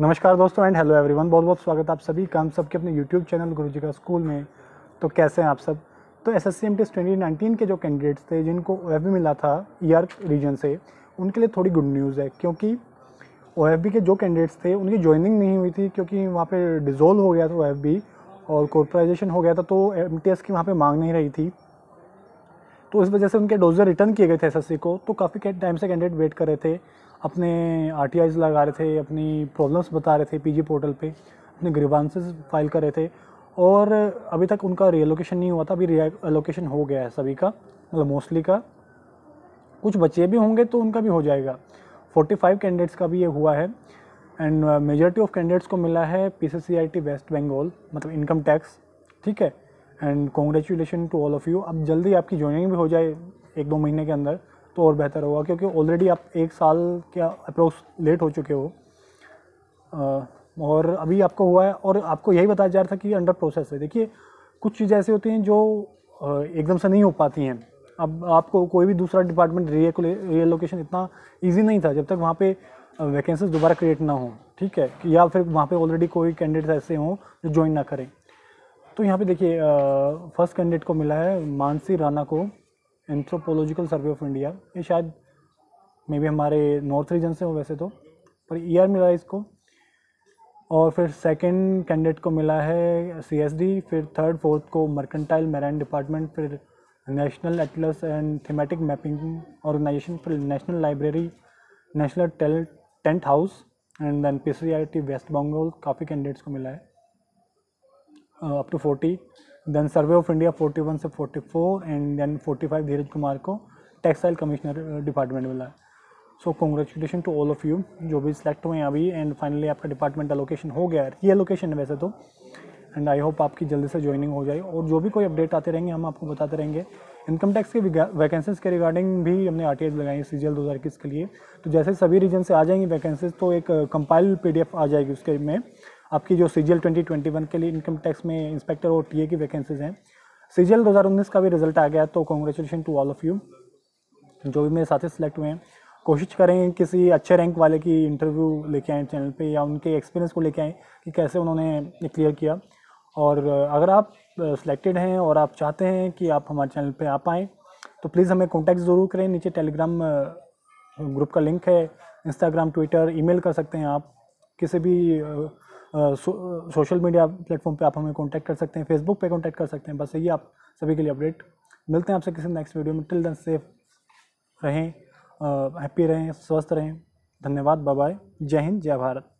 नमस्कार दोस्तों and hello everyone बहुत बहुत स्वागत है आप सभी का। हम सबके अपने यूट्यूब चैनल गुरु जी का स्कूल में। तो कैसे हैं आप सब? तो S S C M twenty के जो कैंडिडेट्स थे, जिनको ओएफबी मिला था ई आर रीजन से, उनके लिए थोड़ी गुड न्यूज़ है, क्योंकि ओएफबी के जो कैंडिडेट्स थे, उनकी ज्वाइनिंग नहीं हुई थी, क्योंकि वहाँ पर डिज़ोल्व हो गया था OFB और कॉर्पोराइजेशन हो गया था तो एस की वहाँ पर मांग नहीं रही थी। तो इस वजह से उनके डोजर रिटर्न किए गए थे SSC को। तो काफ़ी टाइम से कैंडिडेट वेट कर रहे थे। अपने आर लगा रहे थे, अपनी प्रॉब्लम्स बता रहे थे पीजी पोर्टल पे, अपने ग्रीवांसेस फ़ाइल कर रहे थे और अभी तक उनका रीलोकेशन नहीं हुआ था, अभी रीलोकेशन हो गया है सभी का मतलब मोस्टली का। कुछ बच्चे भी होंगे तो उनका भी हो जाएगा। 45 कैंडिडेट्स का भी ये हुआ है एंड मेजोरिटी ऑफ़ कैंडिडेट्स को मिला है पी वेस्ट बंगाल मतलब इनकम टैक्स ठीक है? And congratulation to all of you अब जल्दी आपकी ज्वाइनिंग भी हो जाए एक दो महीने के अंदर। तो और बेहतर होगा, क्योंकि ऑलरेडी आप एक साल के अप्रोक्स लेट हो चुके हो। और अभी आपको हुआ है, और आपको यही बताया जा रहा था कि अंडर प्रोसेस है। देखिए, कुछ चीज़ें ऐसी होती हैं जो एकदम से नहीं हो पाती हैं। अब आपको कोई भी दूसरा डिपार्टमेंट रीलोकेशन इतना इजी नहीं था, जब तक वहाँ पे वैकेंसीज दोबारा क्रिएट ना हो, ठीक है? कि या फिर वहाँ पे ऑलरेडी कोई कैंडिडेट ऐसे हों जो ज्वाइन ना करें। तो यहाँ पे देखिए फ़र्स्ट कैंडिडेट को मिला है मानसी राणा को। एंथ्रोपोलॉजिकल सर्वे ऑफ़ इंडिया ये शायद मे बी हमारे नॉर्थ रीजन से हो वैसे तो पर ईयर मिला है इसको। और फिर सेकंड कैंडिडेट को मिला है सीएसडी फिर थर्ड फोर्थ को मर्केंटाइल मैराइन डिपार्टमेंट फिर national atlas and thematic mapping organisation फिर national library national tent house and then P West Bengal काफ़ी कैंडिडेट्स को मिला है। Up to forty then survey of India 41 से 44 एंड देन 45 धीरज कुमार को textile commissioner department मिला। है so congratulation to all of you जो भी सिलेक्ट हुए हैं अभी एंड फाइनली आपका डिपार्टमेंट अलोकेशन हो गया है। ये लोकेशन है वैसे तो। एंड आई होप आपकी जल्दी से ज्वाइनिंग हो जाए। और जो भी कोई अपडेट आते रहेंगे, हम आपको बताते रहेंगे। इनकम टैक्स के वैकेंसीज के रिगार्डिंग भी हमने आर टी लगाई है सी जी एल दो हज़ार इक्कीस के लिए। तो जैसे सभी रीजन से आ जाएँगी वैकेंसीज तो एक कंपाइल पी डी एफ़ आ जाएगी उसके में। आपकी जो C G twenty twenty one के लिए इनकम टैक्स में इंस्पेक्टर और टी ए की वैकेंसीज हैं। सी जी दो हज़ार उन्नीस का भी रिज़ल्ट आ गया तो congratulation to all of you जो भी मेरे साथी सिलेक्ट हुए हैं। कोशिश करें किसी अच्छे रैंक वाले की इंटरव्यू लेके आएँ चैनल पे या उनके एक्सपीरियंस को लेके आएँ कि कैसे उन्होंने क्लियर किया। और अगर आप सिलेक्टेड हैं और आप चाहते हैं कि आप हमारे चैनल पे आ पाएँ तो प्लीज़ हमें कॉन्टैक्ट ज़रूर करें। नीचे टेलीग्राम ग्रुप का लिंक है इंस्टाग्राम ट्विटर ईमेल कर सकते हैं आप। किसी भी सोशल मीडिया प्लेटफॉर्म पे आप हमें कांटेक्ट कर सकते हैं फेसबुक पे कांटेक्ट कर सकते हैं। बस यही आप सभी के लिए अपडेट मिलते हैं आपसे किसी नेक्स्ट वीडियो में। टिल देन सेफ़ रहें हैप्पी रहें, स्वस्थ रहें। धन्यवाद बाय जय हिंद, जय भारत।